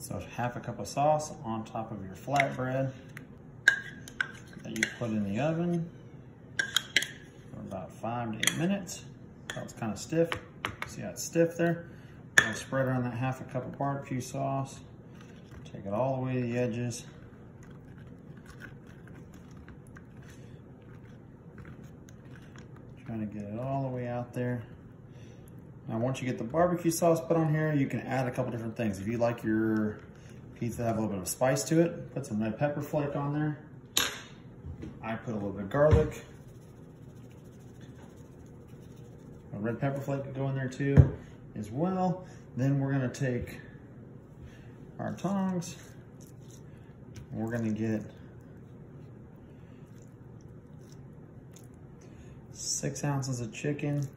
So half a cup of sauce on top of your flatbread that you put in the oven for about five to eight minutes. That was kind of stiff. See how it's stiff there? I'll spread around that half a cup of barbecue sauce. Take it all the way to the edges. Trying to get it all the way out there. Now, once you get the barbecue sauce put on here, you can add a couple different things. If you like your pizza to have a little bit of spice to it, put some red pepper flake on there. I put a little bit of garlic. A red pepper flake could go in there too as well. Then we're gonna take our tongs. We're gonna get six ounces of chicken,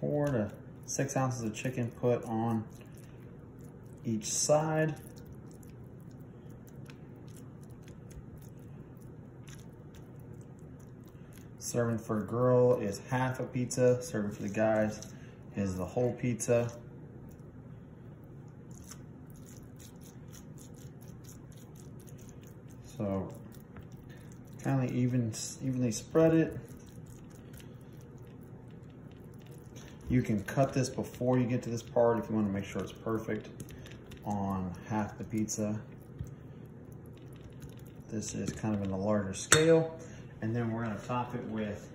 four to six ounces of chicken put on each side. Serving for a girl is half a pizza. Serving for the guys is the whole pizza. So kind of even, evenly spread it. You can cut this before you get to this part if you want to make sure it's perfect on half the pizza. This is kind of in a larger scale. And then we're gonna top it with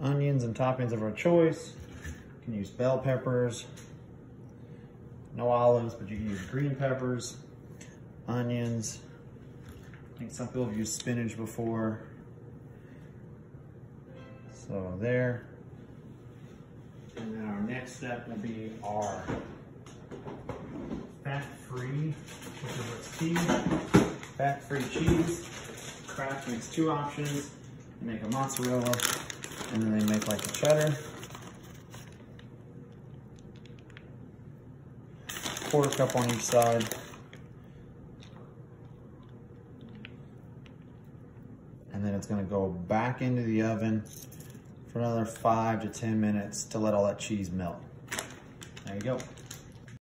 onions and toppings of our choice. You can use bell peppers, no olives, but you can use green peppers, onions. I think some people have used spinach before. So there. And then our next step will be our fat-free, which is what's key, fat-free cheese. Kraft makes two options. They make a mozzarella, and then they make like a cheddar. Quarter cup on each side. And then it's gonna go back into the oven for another five to 10 minutes to let all that cheese melt. There you go.